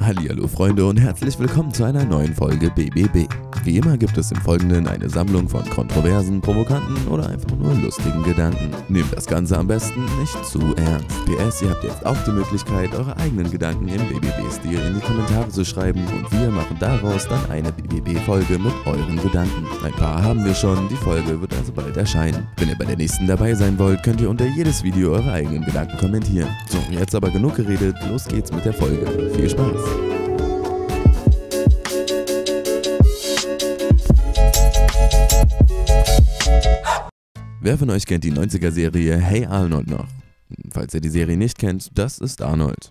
Hallihallo Freunde und herzlich willkommen zu einer neuen Folge BBB. Wie immer gibt es im Folgenden eine Sammlung von kontroversen, provokanten oder einfach nur lustigen Gedanken. Nehmt das Ganze am besten nicht zu ernst. PS, ihr habt jetzt auch die Möglichkeit, eure eigenen Gedanken im BBB-Stil in die Kommentare zu schreiben und wir machen daraus dann eine BBB-Folge mit euren Gedanken. Ein paar haben wir schon, die Folge wird also bald erscheinen. Wenn ihr bei der nächsten dabei sein wollt, könnt ihr unter jedes Video eure eigenen Gedanken kommentieren. So, jetzt aber genug geredet, los geht's mit der Folge. Viel Spaß! Wer von euch kennt die 90er-Serie Hey Arnold noch? Falls ihr die Serie nicht kennt, das ist Arnold.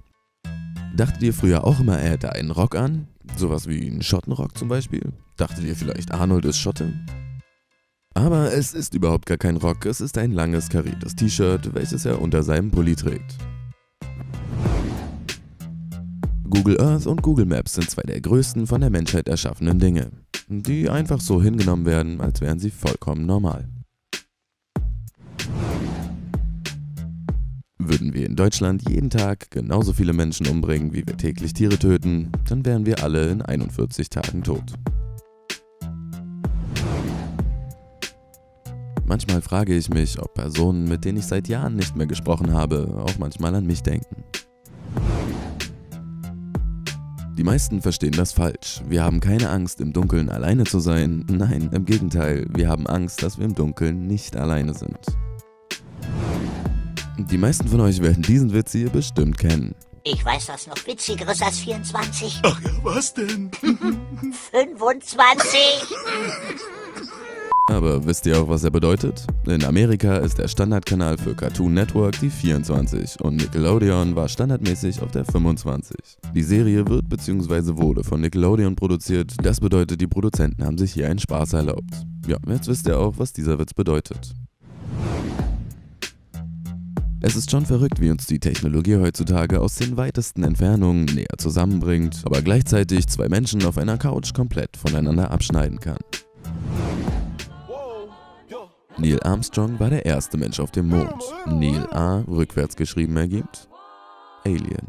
Dachtet ihr früher auch immer, er hätte einen Rock an? Sowas wie einen Schottenrock zum Beispiel? Dachtet ihr vielleicht, Arnold ist Schotte? Aber es ist überhaupt gar kein Rock, es ist ein langes kariertes T-Shirt, welches er unter seinem Pulli trägt. Google Earth und Google Maps sind zwei der größten von der Menschheit erschaffenen Dinge, die einfach so hingenommen werden, als wären sie vollkommen normal. Würden wir in Deutschland jeden Tag genauso viele Menschen umbringen, wie wir täglich Tiere töten, dann wären wir alle in 41 Tagen tot. Manchmal frage ich mich, ob Personen, mit denen ich seit Jahren nicht mehr gesprochen habe, auch manchmal an mich denken. Die meisten verstehen das falsch. Wir haben keine Angst, im Dunkeln alleine zu sein. Nein, im Gegenteil, wir haben Angst, dass wir im Dunkeln nicht alleine sind. Die meisten von euch werden diesen Witz hier bestimmt kennen. Ich weiß was noch witzigeres als 24. Ach ja, was denn? 25. Aber wisst ihr auch, was er bedeutet? In Amerika ist der Standardkanal für Cartoon Network die 24 und Nickelodeon war standardmäßig auf der 25. Die Serie wird bzw. wurde von Nickelodeon produziert, das bedeutet, die Produzenten haben sich hier einen Spaß erlaubt. Ja, jetzt wisst ihr auch, was dieser Witz bedeutet. Es ist schon verrückt, wie uns die Technologie heutzutage aus den weitesten Entfernungen näher zusammenbringt, aber gleichzeitig zwei Menschen auf einer Couch komplett voneinander abschneiden kann. Neil Armstrong war der erste Mensch auf dem Mond. Neil A rückwärts geschrieben ergibt Alien.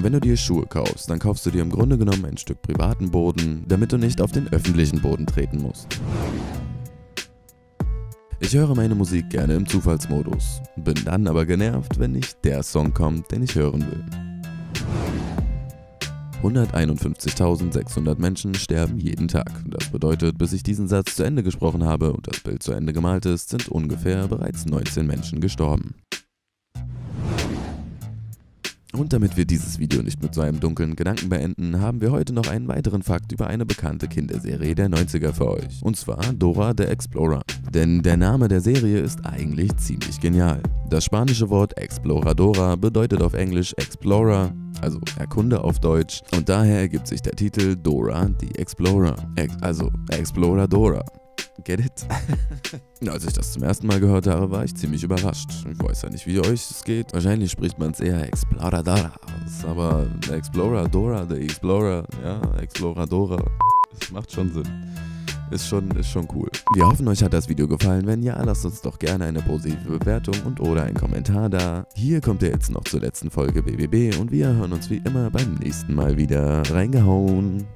Wenn du dir Schuhe kaufst, dann kaufst du dir im Grunde genommen ein Stück privaten Boden, damit du nicht auf den öffentlichen Boden treten musst. Ich höre meine Musik gerne im Zufallsmodus, bin dann aber genervt, wenn nicht der Song kommt, den ich hören will. 151.600 Menschen sterben jeden Tag. Das bedeutet, bis ich diesen Satz zu Ende gesprochen habe und das Bild zu Ende gemalt ist, sind ungefähr bereits 19 Menschen gestorben. Und damit wir dieses Video nicht mit so einem dunklen Gedanken beenden, haben wir heute noch einen weiteren Fakt über eine bekannte Kinderserie der 90er für euch. Und zwar Dora the Explorer. Denn der Name der Serie ist eigentlich ziemlich genial. Das spanische Wort Exploradora bedeutet auf Englisch Explorer, also Erkunde auf Deutsch. Und daher ergibt sich der Titel Dora the Explorer. Ex also Exploradora. Get it? Als ich das zum ersten Mal gehört habe, war ich ziemlich überrascht. Ich weiß ja nicht, wie euch es geht. Wahrscheinlich spricht man es eher Exploradora aus. Aber Exploradora, der Explorer, ja, Exploradora. Das macht schon Sinn. Ist schon, ist schon cool. Wir hoffen, euch hat das Video gefallen. Wenn ja, lasst uns doch gerne eine positive Bewertung und oder einen Kommentar da. Hier kommt ihr jetzt noch zur letzten Folge BBB und wir hören uns wie immer beim nächsten Mal wieder. Reingehauen.